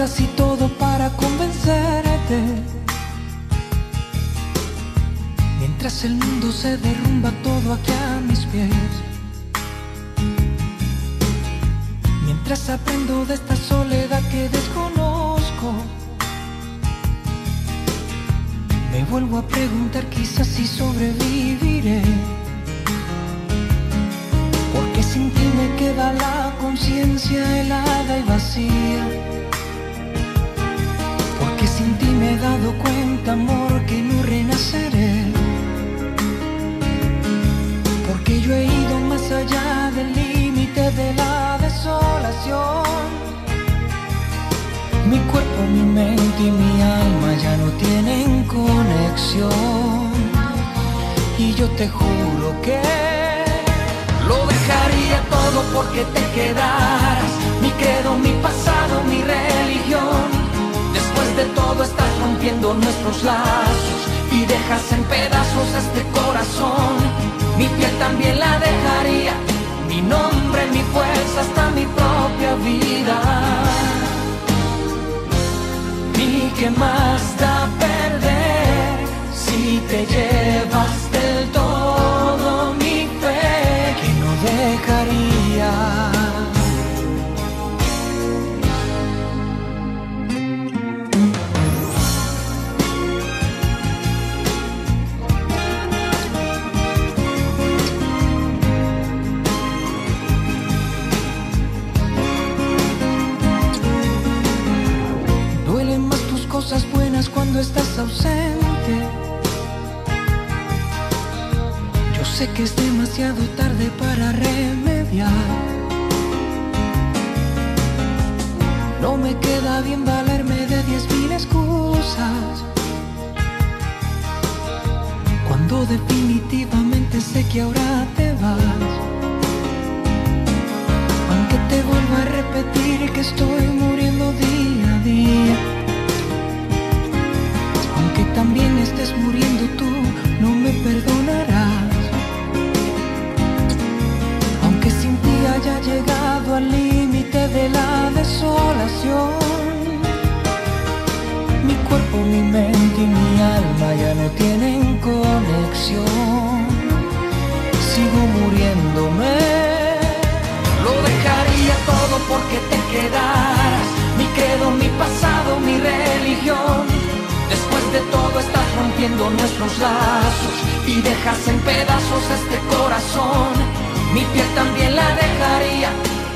Casi todo para convencerte. Mientras el mundo se derrumba todo aquí a mis pies. Mientras aprendo de esta soledad que desconozco. Me vuelvo a preguntar quizás si sobreviviré. Porque sin ti me queda la conciencia helada dado cuenta, amor, que no renaceré. Porque yo he ido más allá del límite de la desolación. Mi cuerpo, mi mente y mi alma ya no tienen conexión. Y yo te juro que lo dejaría todo porque te quedaras. De todo estás rompiendo nuestros lazos y dejas en pedazos este corazón. Mi piel también la dejaría, mi nombre, mi fuerza, hasta mi propia vida. ¿Y qué más cuando estás ausente. Yo sé que es demasiado tarde para remediar. No me queda bien valerme de diez mil excusas. Cuando definitivamente sé que ahora te vas. Aunque te vuelva a repetir que estoy muriendo día mente y mi alma ya no tienen conexión. Sigo muriéndome, lo dejaría todo porque te quedaras. Mi credo, mi pasado, mi religión Después de todo estás rompiendo nuestros lazos y dejas en pedazos este corazón. Mi piel también la dejaría,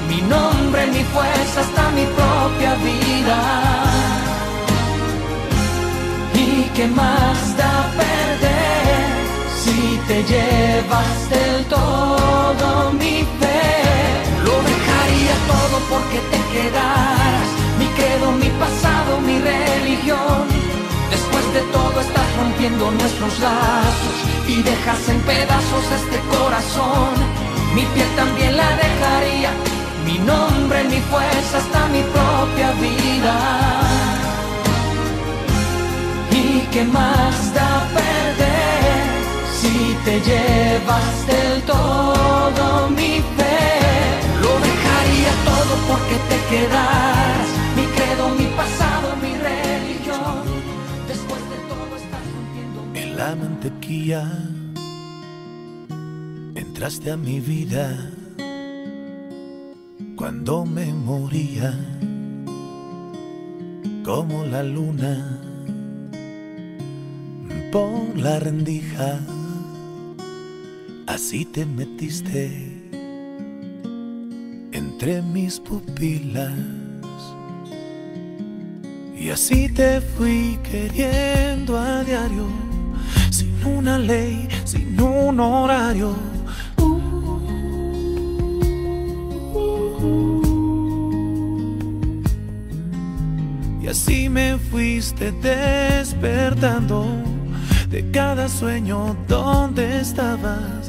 mi nombre, mi fuerza, hasta mi propia vida. ¿Y qué más da perder si te llevas del todo mi fe? Lo dejaría todo porque te quedaras, mi credo, mi pasado, mi religión Después de todo estás rompiendo nuestros lazos y dejas en pedazos este corazón. Mi piel también la dejaría, mi nombre, mi fuerza, hasta mi propia vida. ¿Y qué más da perder si te llevas del todo mi fe? Lo dejaría todo porque te quedas, mi credo, mi pasado, mi la mantequilla, entraste a mi vida. Cuando me moría, como la luna por la rendija, así te metiste entre mis pupilas. Y así te fui queriendo a diario, sin una ley, sin un horario. Y así me fuiste despertando de cada sueño donde estabas.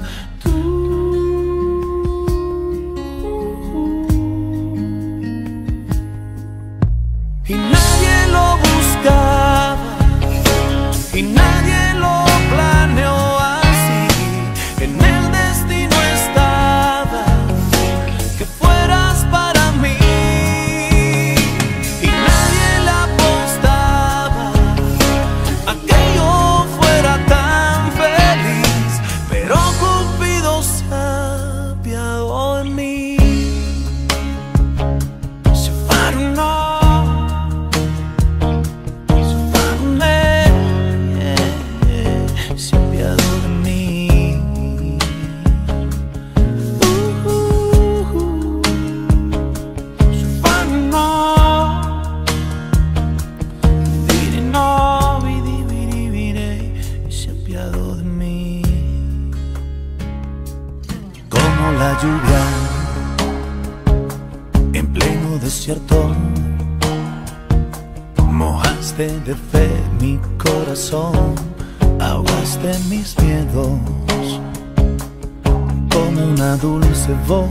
desierto, mojaste de fe mi corazón, ahogaste mis miedos con una dulce voz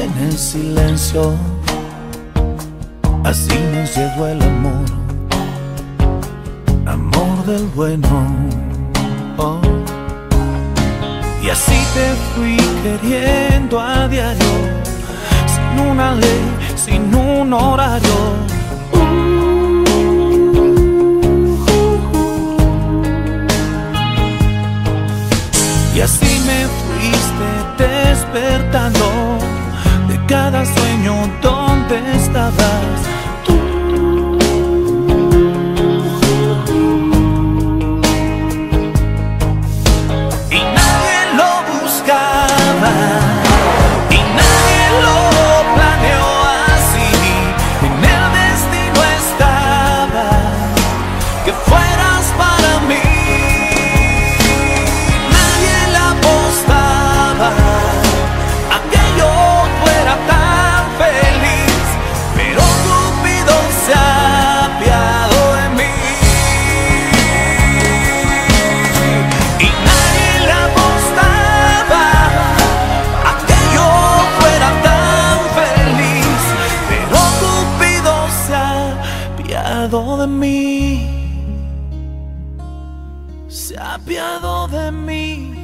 en el silencio. Así nos llegó el amor, amor del bueno. Oh. Y así te fui queriendo a diario sin una ley, sin un horario. se apiado de mí.